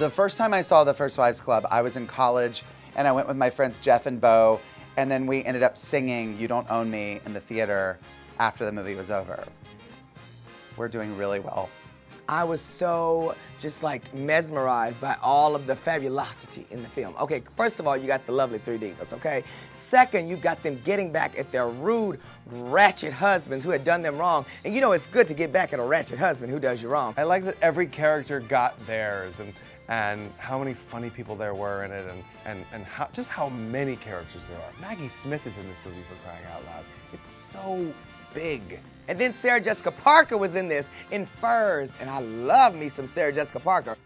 The first time I saw the First Wives Club, I was in college and I went with my friends Jeff and Bo, and then we ended up singing You Don't Own Me in the theater after the movie was over. We're doing really well. I was so just like mesmerized by all of the fabulosity in the film. Okay, first of all, you got the lovely three divas, okay? Second, you got them getting back at their rude, ratchet husbands who had done them wrong. And you know it's good to get back at a ratchet husband who does you wrong. I like that every character got theirs and and how many funny people there were in it and, and, and how, just how many characters there are. Maggie Smith is in this movie for crying out loud. It's so big. And then Sarah Jessica Parker was in this in furs, and I love me some Sarah Jessica Parker.